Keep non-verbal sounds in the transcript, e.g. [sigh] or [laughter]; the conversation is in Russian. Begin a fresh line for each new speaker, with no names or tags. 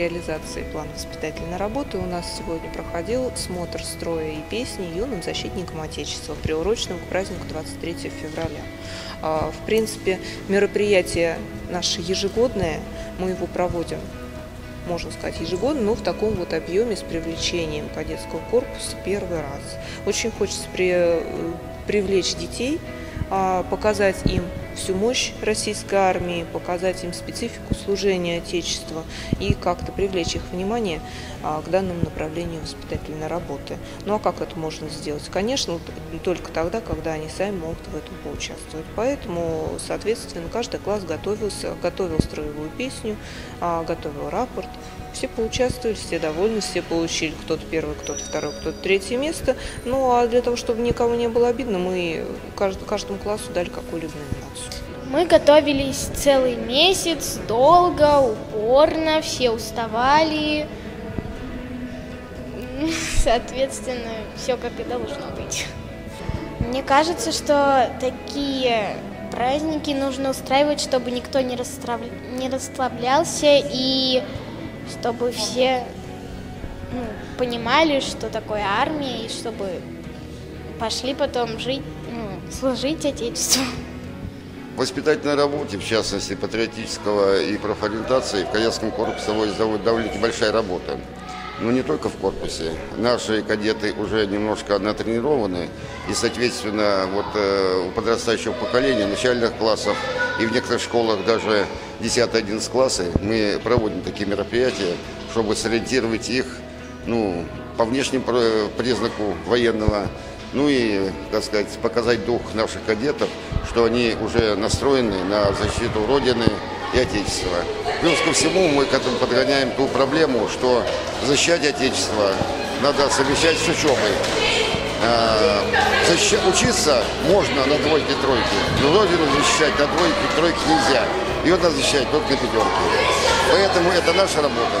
реализации плана воспитательной работы у нас сегодня проходил смотр строя и песни юным защитникам Отечества, приуроченным к празднику 23 февраля. А, в принципе, мероприятие наше ежегодное, мы его проводим можно сказать, ежегодно, но в таком вот объеме с привлечением кадетского корпуса первый раз. Очень хочется при, э, привлечь детей, а, показать им всю мощь российской армии, показать им специфику служения Отечеству и как-то привлечь их внимание а, к данному направлению воспитательной работы. Ну а как это можно сделать? Конечно, только тогда, когда они сами могут в этом поучаствовать. Поэтому, соответственно, каждый класс готовился, готовил строевую песню, а, готовил рапорт. Все поучаствовали, все довольны, все получили кто-то первый, кто-то второй, кто-то третье место. Ну а для того, чтобы никому не было обидно, мы каждому классу дали какую-либо номинацию.
Мы готовились целый месяц, долго, упорно, все уставали. [laughs] Соответственно, все как и должно быть. Мне кажется, что такие праздники нужно устраивать, чтобы никто не, расслаб... не расслаблялся и чтобы все ну, понимали, что такое армия, и чтобы пошли потом жить, ну, служить Отечеству
воспитательной работе, в частности патриотического и профориентации, в кадетском корпусе довольно большая работа. Но не только в корпусе. Наши кадеты уже немножко натренированы, и, соответственно, вот э, у подрастающего поколения, начальных классов и в некоторых школах даже 10-11 классы мы проводим такие мероприятия, чтобы сориентировать их ну, по внешнему признаку военного ну и, так сказать, показать дух наших кадетов, что они уже настроены на защиту Родины и Отечества. Плюс ко всему мы к этому подгоняем ту проблему, что защищать Отечество надо совмещать с учебой. А, учиться можно на двойке тройке, но Родину защищать на двойке тройке нельзя. Ее надо защищать только на пятерке. Поэтому это наша работа.